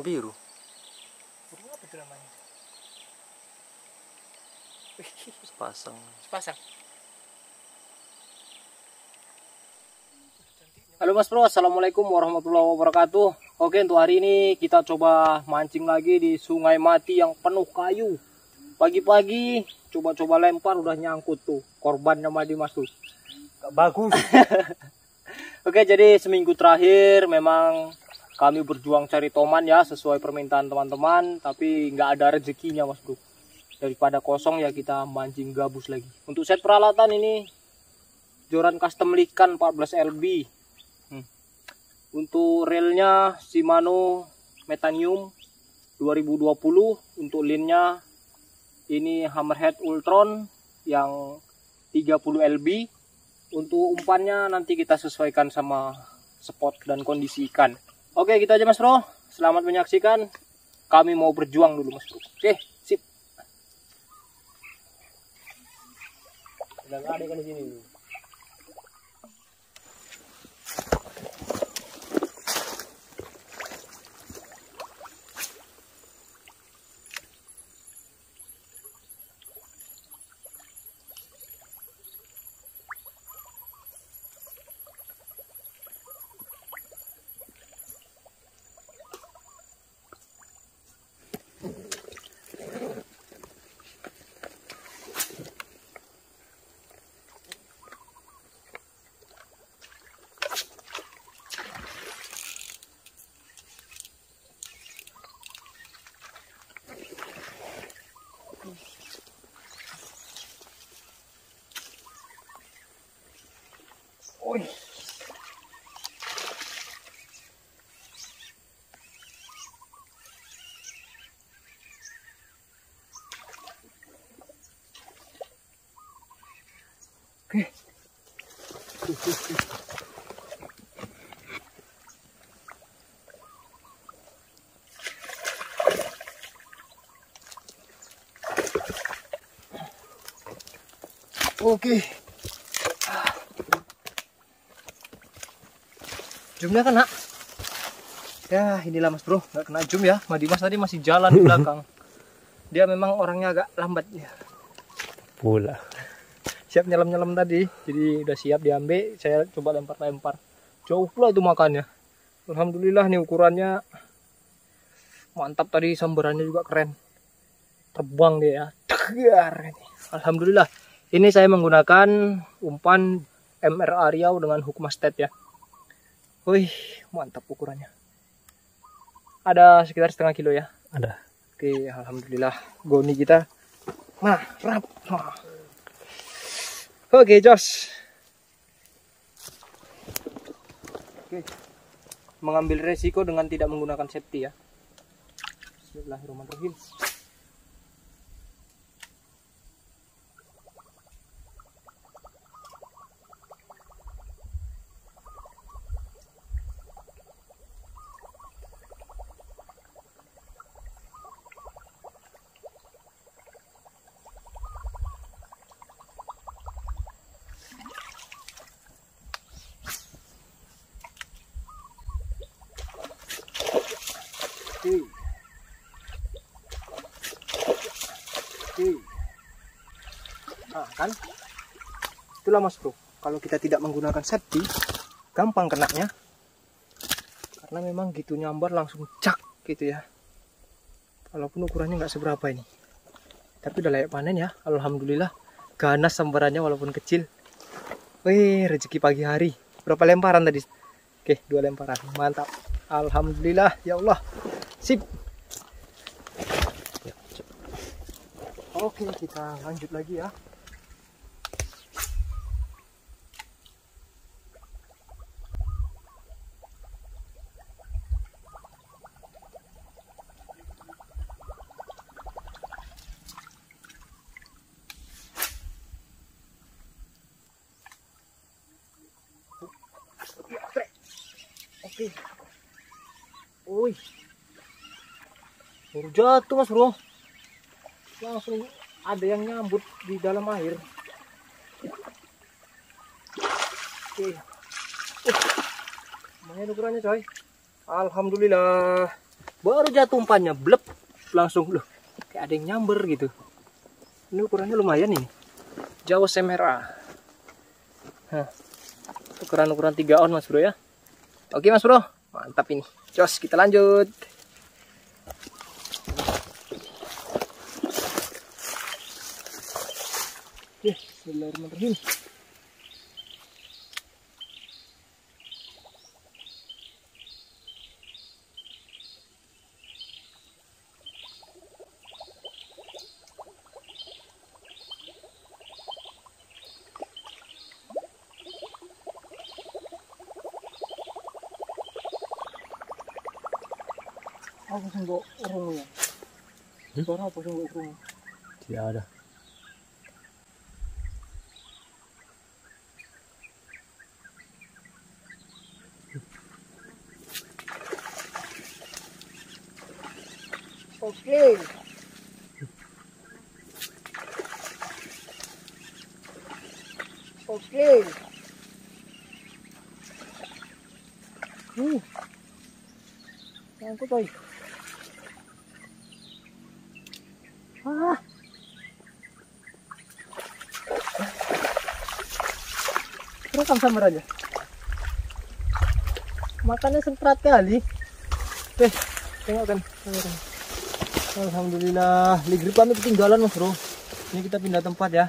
warna biru. Burung apa itu namanya? Sepasang. sepasang. Halo Mas Bro, Assalamualaikum warahmatullahi wabarakatuh. Oke, untuk hari ini kita coba mancing lagi di sungai mati yang penuh kayu. Pagi-pagi coba-coba lempar udah nyangkut tuh korbannya Madi Mas tuh. Gak bagus. Oke, jadi seminggu terakhir memang kami berjuang cari toman ya sesuai permintaan teman-teman, tapi nggak ada rezekinya Mas Bro. Daripada kosong ya kita mancing gabus lagi. Untuk set peralatan ini joran custom Likan 14 LB. Hmm. Untuk relnya Shimano Metanium 2020. Untuk linnya ini Hammerhead Ultron yang 30 LB. Untuk umpannya nanti kita sesuaikan sama spot dan kondisi ikan. Oke, kita aja Mas Bro. Selamat menyaksikan. Kami mau berjuang dulu Mas Bro. Oke, sip. Udah nggak ada ikan di sini. Oke. Oke. Zoomnya kena. Ya inilah mas bro, nggak kena zoom ya. Madi mas tadi masih jalan di belakang. Dia memang orangnya agak lambat ya. Pula. Siap nyelam-nyelam tadi, jadi udah siap diambil. Saya coba lempar-lempar. Jauh pula itu makannya. Alhamdulillah nih ukurannya mantap tadi sambarannya juga keren. Terbang dia ya. Tegar. Alhamdulillah. Ini saya menggunakan umpan MRA Riau dengan hook mastet ya. Wih, mantap ukurannya. Ada sekitar setengah kilo ya. Ada. Oke, alhamdulillah. Goni kita. Nah, rap. Nah. Oke, Jos. Oke. Mengambil resiko dengan tidak menggunakan safety ya. Bismillahirrahmanirrahim. Oke. Oke. Nah, kan? Itulah Mas Bro. Kalau kita tidak menggunakan safety, gampang kenanya. Karena memang gitu nyambar langsung cak gitu ya. Walaupun ukurannya nggak seberapa ini. Tapi udah layak panen ya. Alhamdulillah. Ganas sambarannya walaupun kecil. Wih, rezeki pagi hari. Berapa lemparan tadi? Oke, dua lemparan. Mantap. Alhamdulillah ya Allah. Sip. Oke, kita lanjut lagi ya. Oke. Wih. Baru jatuh mas bro. Langsung ada yang nyambut di dalam air. Oke. Uh. Lumayan ukurannya coy. Alhamdulillah. baru jatuh umpannya blep langsung loh kayak ada yang nyamber gitu ini ukurannya lumayan ini Jawa semera nah, ukuran ukuran 3 on mas bro ya oke mas bro. Mantap ini. Jos kita lanjut. Bismillahirrahmanirrahim. Apa sih kok urung ya? Suara apa sih kok urung? Tidak ada. Oke. Oke. Uh. Angkut boy. Ah. Rekam sambar aja. Makannya semprat kali. Eh, tengok kan. Tengok kan. Alhamdulillah, ligri kami ketinggalan mas bro. Ini kita pindah tempat ya.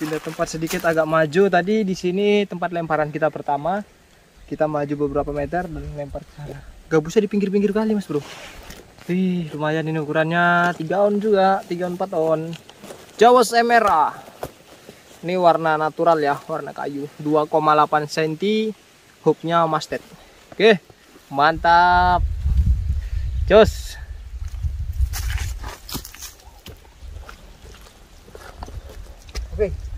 Pindah tempat sedikit agak maju. Tadi di sini tempat lemparan kita pertama. Kita maju beberapa meter dan lempar ke sana. Gabusnya di pinggir-pinggir kali mas bro. Wih, lumayan ini ukurannya 3 on juga, 3 on 4 on. Jawa semera. Ini warna natural ya, warna kayu. 2,8 cm. Hooknya masted. Oke, mantap. Jos. Oke.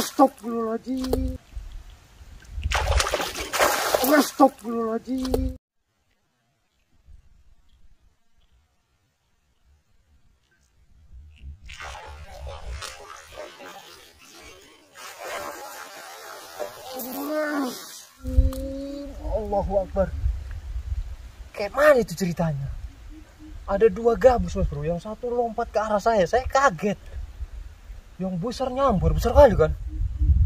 Astagfirullahaladzim. Astagfirullahaladzim. Allahu Akbar. Kayak mana itu ceritanya? Ada dua gabus mas bro, yang satu lompat ke arah saya, saya kaget. Yang besar nyamber, besar kali kan?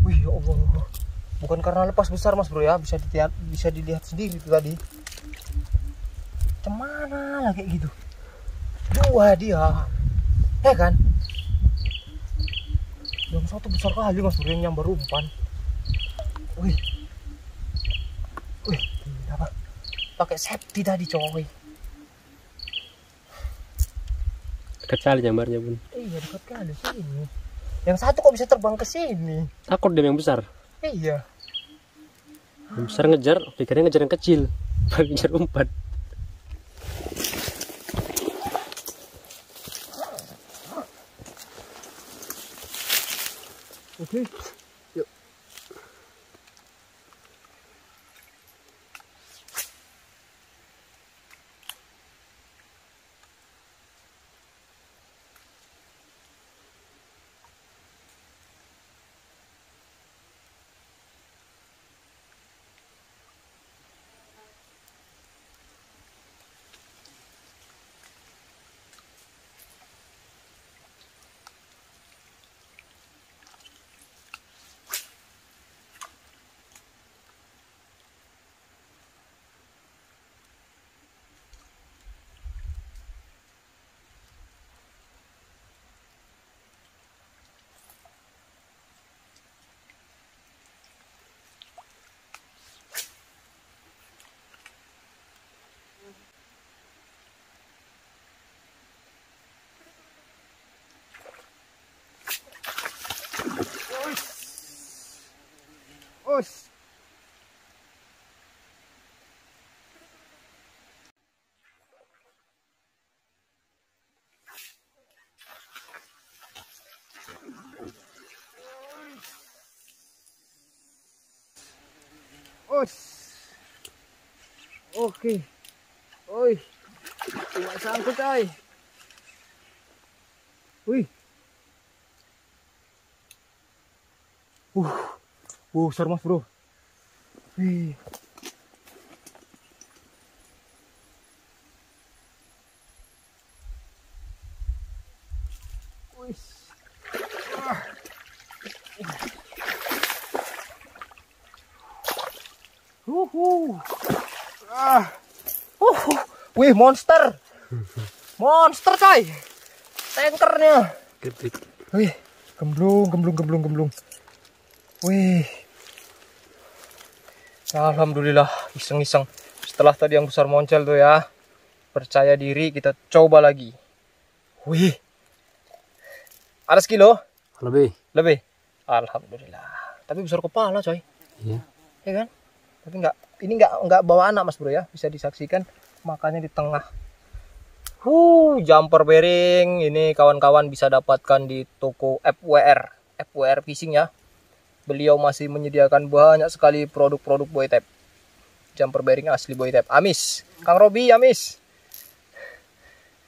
Wih ya Allah. Bukan karena lepas besar mas bro ya, bisa dilihat bisa dilihat sendiri itu tadi. Cemana lah kayak gitu. Dua dia, ya kan? Yang satu besar kali mas bro yang nyamber umpan. Wih, wih, apa? Pakai safety tadi coy. Dekat kali jambarnya pun. Iya dekat kali sini. Yang satu kok bisa terbang ke sini? Takut dia yang besar. Iya. Yang besar ngejar, pikirnya ngejar yang kecil. Baru ngejar umpan. Oke. Ôi. Ôi. Ok. Ôi. Ngoại sang cô trai. Ui. Uh, besar mas bro. Wih. Wih. Ah. Uhu. Ah. Uhu. Wih, monster. Monster, coy. Tankernya. Wih, gemblung, gemblung, gemblung, gemblung. Wih. Alhamdulillah, iseng-iseng. Setelah tadi yang besar moncel tuh ya. Percaya diri, kita coba lagi. Wih. Ada sekilo? Lebih. Lebih. Alhamdulillah. Tapi besar kepala, coy. Iya. Ya kan? Tapi nggak, ini nggak nggak bawa anak mas bro ya. Bisa disaksikan makanya di tengah. Huh, jumper bearing ini kawan-kawan bisa dapatkan di toko FWR, FWR Fishing ya. Beliau masih menyediakan banyak sekali produk-produk Boytep. Jumper bearing asli Boytep. Amis, Kang Robi, Amis.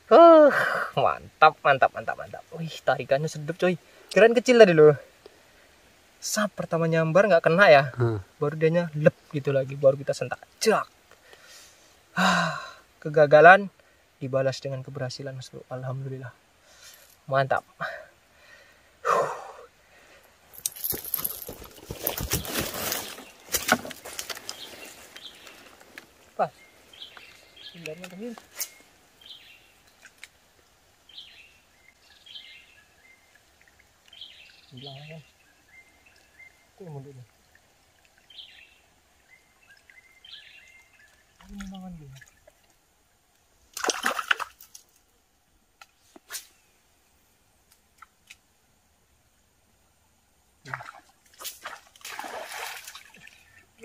Huh, mantap, mantap, mantap, mantap. Wih, tarikannya sedap coy. Kirain kecil tadi loh. Sap pertama nyambar nggak kena ya Hmm. baru dianya lep gitu lagi baru kita sentak jak Ah, kegagalan dibalas dengan keberhasilan mas bro alhamdulillah mantap Sindarnya tadi. Belakang. Itu yang mundur nih.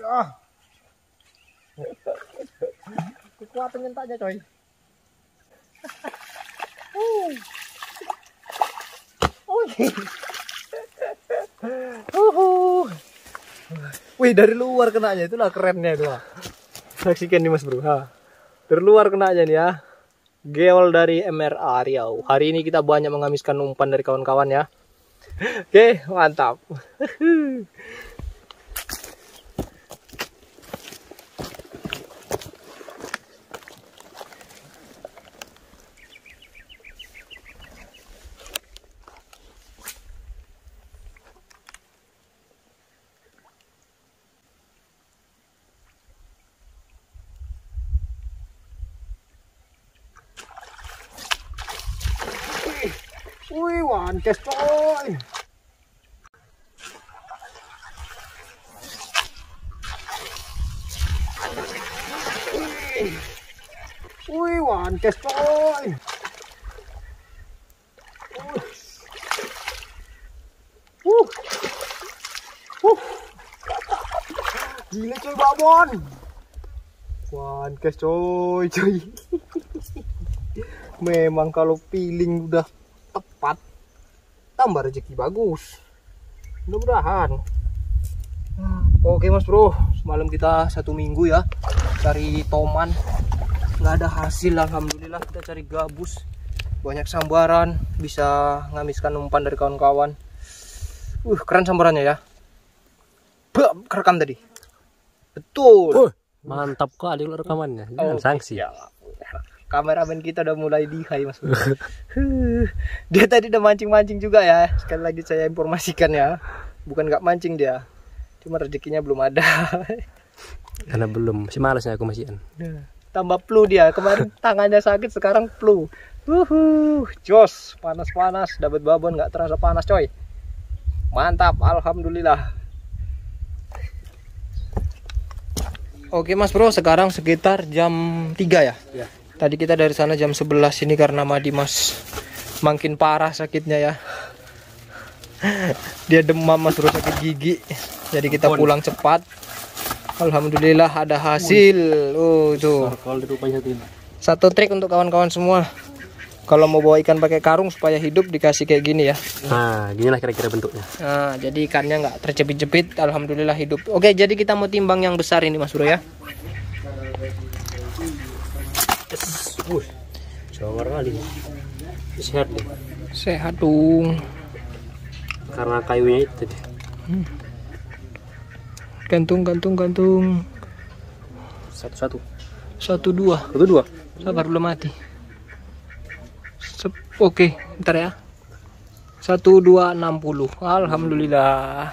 Ya. Yung tanya, coy. Wih, dari luar kenanya itulah kerennya itu. ah. Saksikan nih Mas Bro. Ha. Dari luar kenanya nih ya. Geol dari MRA Riau. Hari ini kita banyak mengamiskan umpan dari kawan-kawan ya. Oke, mantap. Wankes coy. Wih, wankes coy. Uh. Uh. Gila coy babon. Wankes coy, coy. Memang kalau feeling udah tepat, tambah rezeki bagus. Mudah-mudahan. Oke mas bro, semalam kita satu minggu ya cari toman, nggak ada hasil. Alhamdulillah kita cari gabus, banyak sambaran, bisa ngamiskan umpan dari kawan-kawan. Uh, keren sambarannya ya. Bah, kerekam tadi. Betul. Oh, mantap kok adik lo rekamannya. Jangan Oke, sanksi. ya. Kameramen kita udah mulai lihai mas. Bro. Dia tadi udah mancing-mancing juga ya. Sekali lagi saya informasikan ya. Bukan nggak mancing dia. Cuma rezekinya belum ada. Karena belum. Masih malas ya aku masihan. Tambah flu dia. Kemarin tangannya sakit, sekarang flu. Uhuh, jos, panas-panas, dapat babon nggak terasa panas coy. Mantap, alhamdulillah. Oke mas bro, sekarang sekitar jam 3 ya? Ya. Tadi kita dari sana jam 11 ini karena Madi mas makin parah sakitnya ya. Dia demam mas bro sakit gigi. Jadi kita pulang cepat. Alhamdulillah ada hasil. Oh tuh. Satu trik untuk kawan-kawan semua. kalau mau bawa ikan pakai karung supaya hidup dikasih kayak gini ya Nah, ginilah kira-kira bentuknya. nah jadi ikannya nggak terjepit-jepit alhamdulillah hidup oke jadi kita mau timbang yang besar ini mas bro ya Wuh, jawar kali. Sehat deh. sehat dong Karena kayunya itu deh. gantung gantung gantung Satu-satu. satu dua Satu dua. sabar belum mati Sep- oke ntar ya satu dua enam puluh alhamdulillah